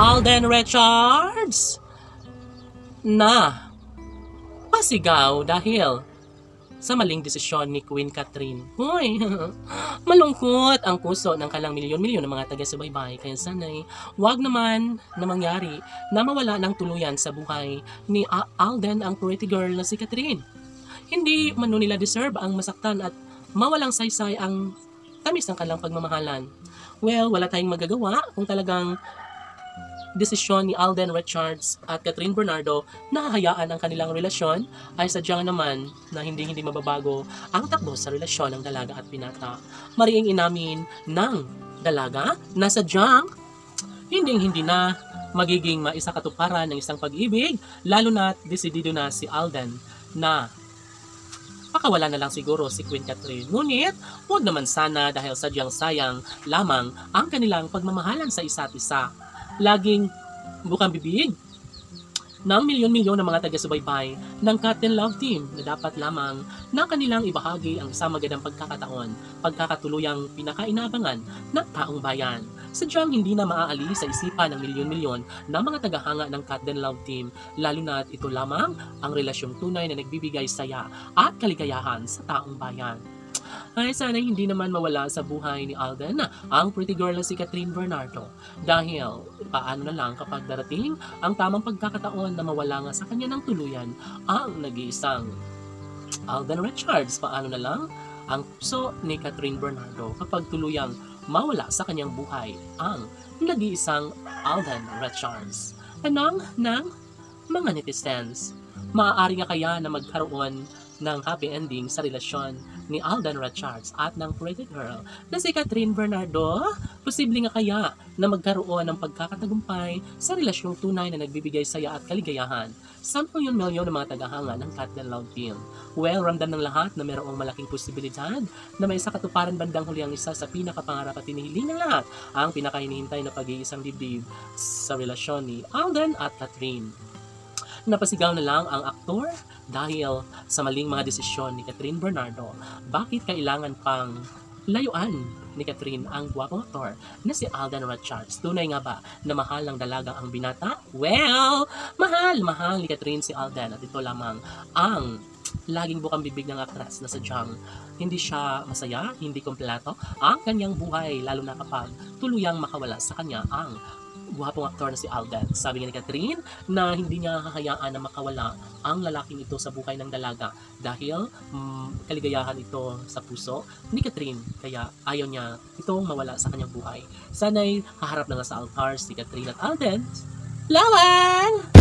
Alden Richards na pasigaw dahil sa maling desisyon ni Queen Catherine. Hoy, malungkot ang puso ng kalang milyon-milyon ng mga taga-subaybay. Kaya sana'y wag naman na mangyari na mawala ng tuluyan sa buhay ni Alden ang pretty girl na si Catherine. Hindi man nila deserve ang masaktan at mawalang saysay ang tamis ng kanilang pagmamahalan. Well, wala tayong magagawa kung talagang desisyon ni Alden Richards at Catherine Bernardo na hahayaan ang kanilang relasyon ay sadyang naman na hindi hindi mababago ang takbo sa relasyon ng dalaga at binata. Mariing inamin ng dalaga na sadyang hindi hindi na magiging maisakatuparan ng isang pag-ibig lalo na desidido na si Alden na pakawala na lang siguro si Queen Catherine. Ngunit, huwag naman sana dahil sadyang sayang lamang ang kanilang pagmamahalan sa isa't isa. Laging bukang bibig ng milyon-milyon ng mga taga-subaybay ng Cat and Love Team na dapat lamang na kanilang ibahagi ang isang magandang pagkakataon, pagkakatuluyang pinakainabangan ng taong bayan. Sadyang hindi na maaali sa isipan ng milyon-milyon ng mga tagahanga ng Cat and Love Team, lalo na ito lamang ang relasyong tunay na nagbibigay saya at kaligayahan sa taong bayan. Ay sana hindi naman mawala sa buhay ni Alden ang pretty girl na si Catherine Bernardo. Dahil paano na lang kapag darating ang tamang pagkakataon na mawala nga sa kanya ng tuluyan ang nag-iisang Alden Richards. Paano na lang ang puso ni Catherine Bernardo kapag tuluyang mawala sa kanyang buhay ang nag-iisang Alden Richards. Anong ng mga netizens? Maaari nga kaya na magkaroon ng happy ending sa relasyon ni Alden Richards at ng pretty girl na si Catherine Bernardo? Posible nga kaya na magkaroon ng pagkakatagumpay sa relasyong tunay na nagbibigay saya at kaligayahan? 10 milyon ng mga tagahanga ng Cat and Love Team. Well, ramdam ng lahat na mayroong malaking posibilidad na may isa katuparan bandang huli ang isa sa pinakapangarap at hinihiling ng lahat ang pinakahinihintay na pag-iisang dibdib sa relasyon ni Alden at Catherine. Napasigaw na lang ang aktor dahil sa maling mga desisyon ni Catherine Bernardo. Bakit kailangan pang layuan ni Catherine ang gwapong aktor na si Alden Richards. Tunay nga ba na mahal ng dalagang ang binata? Well, mahal, mahal ni Catherine si Alden at ito lamang ang laging bukang bibig ng aktres na sadyang hindi siya masaya, hindi kompleto ang kanyang buhay lalo na kapag tuluyang makawala sa kanya ang guwapong aktor na si Alden. Sabi nga ni Catherine na hindi niya hahayaan na makawala ang lalaking ito sa buhay ng dalaga dahil mm, kaligayahan ito sa puso ni Catherine kaya ayaw niya itong mawala sa kanyang buhay. Sana'y haharap na nga sa altar si Catherine at Alden. Lawan!